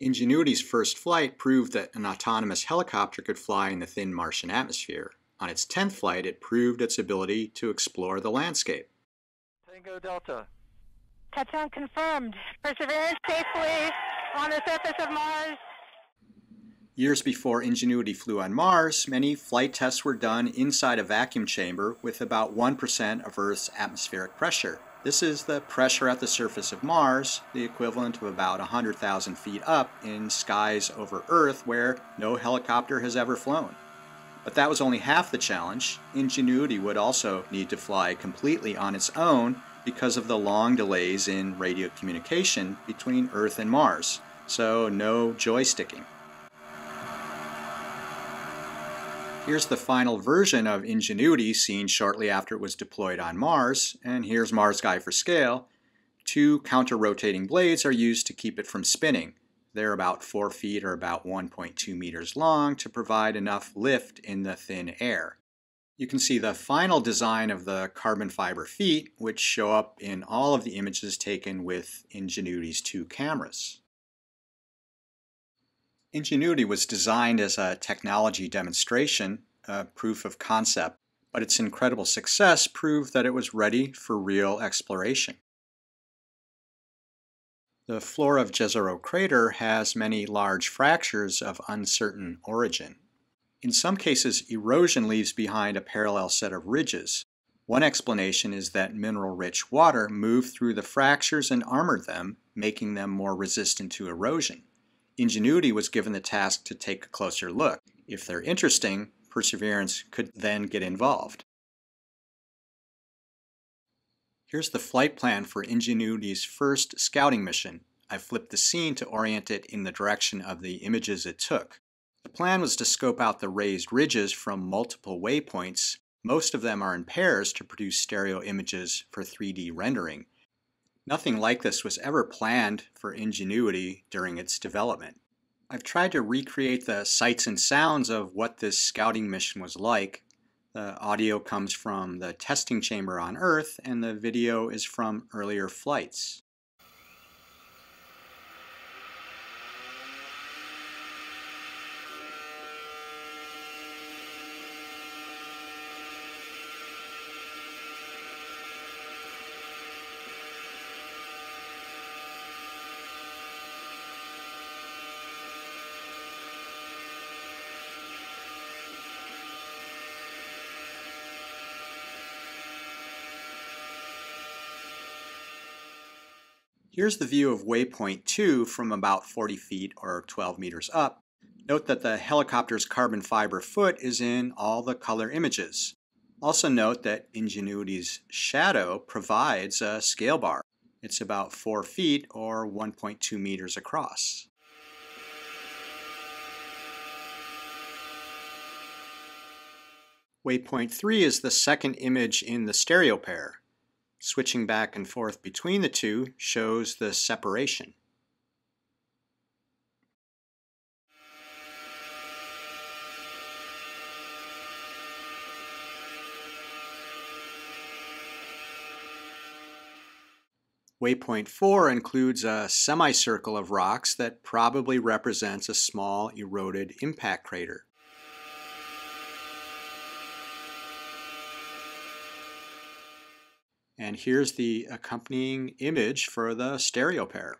Ingenuity's first flight proved that an autonomous helicopter could fly in the thin Martian atmosphere. On its 10th flight, it proved its ability to explore the landscape. Tango Delta. Touchdown confirmed. Perseverance safely on the surface of Mars. Years before Ingenuity flew on Mars, many flight tests were done inside a vacuum chamber with about 1% of Earth's atmospheric pressure. This is the pressure at the surface of Mars, the equivalent of about 100,000 feet up in skies over Earth where no helicopter has ever flown. But that was only half the challenge. Ingenuity would also need to fly completely on its own because of the long delays in radio communication between Earth and Mars, so no joysticking. Here's the final version of Ingenuity seen shortly after it was deployed on Mars, and here's Mars Guy for scale. Two counter-rotating blades are used to keep it from spinning. They're about 4 feet or about 1.2 meters long to provide enough lift in the thin air. You can see the final design of the carbon fiber feet, which show up in all of the images taken with Ingenuity's two cameras. Ingenuity was designed as a technology demonstration, a proof of concept, but its incredible success proved that it was ready for real exploration. The floor of Jezero crater has many large fractures of uncertain origin. In some cases, erosion leaves behind a parallel set of ridges. One explanation is that mineral-rich water moved through the fractures and armored them, making them more resistant to erosion. Ingenuity was given the task to take a closer look. If they're interesting, Perseverance could then get involved. Here's the flight plan for Ingenuity's first scouting mission. I flipped the scene to orient it in the direction of the images it took. The plan was to scope out the raised ridges from multiple waypoints. Most of them are in pairs to produce stereo images for 3D rendering. Nothing like this was ever planned for Ingenuity during its development. I've tried to recreate the sights and sounds of what this scouting mission was like. The audio comes from the testing chamber on Earth, and the video is from earlier flights. Here's the view of waypoint 2 from about 40 feet or 12 meters up. Note that the helicopter's carbon fiber foot is in all the color images. Also note that Ingenuity's shadow provides a scale bar. It's about 4 feet or 1.2 meters across. Waypoint 3 is the second image in the stereo pair. Switching back and forth between the two shows the separation. Waypoint 4 includes a semicircle of rocks that probably represents a small eroded impact crater. And here's the accompanying image for the stereo pair.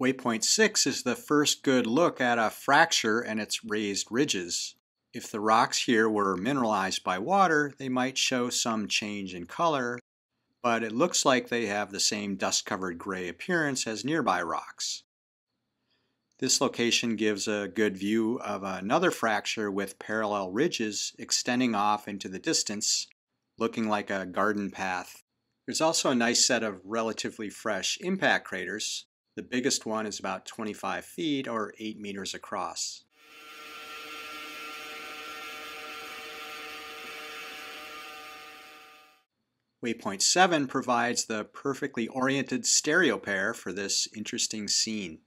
Waypoint 6 is the first good look at a fracture and its raised ridges. If the rocks here were mineralized by water, they might show some change in color, but it looks like they have the same dust-covered gray appearance as nearby rocks. This location gives a good view of another fracture with parallel ridges extending off into the distance, looking like a garden path. There's also a nice set of relatively fresh impact craters. The biggest one is about 25 feet or 8 meters across. Waypoint 7 provides the perfectly oriented stereo pair for this interesting scene.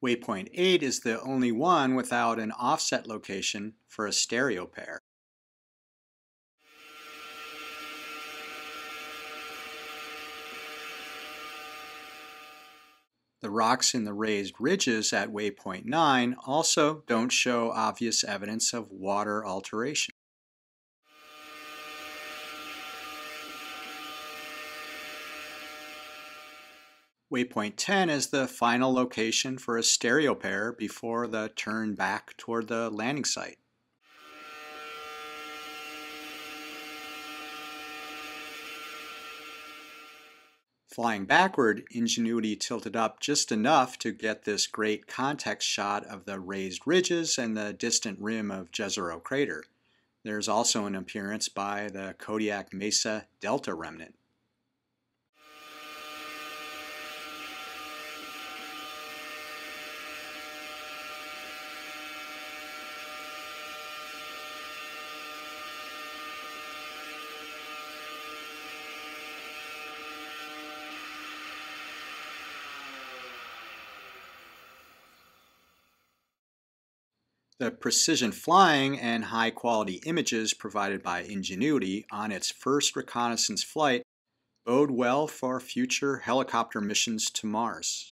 Waypoint 8 is the only one without an offset location for a stereo pair. The rocks in the raised ridges at waypoint 9 also don't show obvious evidence of water alteration. Waypoint 10 is the final location for a stereo pair before the turn back toward the landing site. Flying backward, Ingenuity tilted up just enough to get this great context shot of the raised ridges and the distant rim of Jezero crater. There's also an appearance by the Kodiak Mesa Delta remnant. The precision flying and high quality images provided by Ingenuity on its first reconnaissance flight bode well for future helicopter missions to Mars.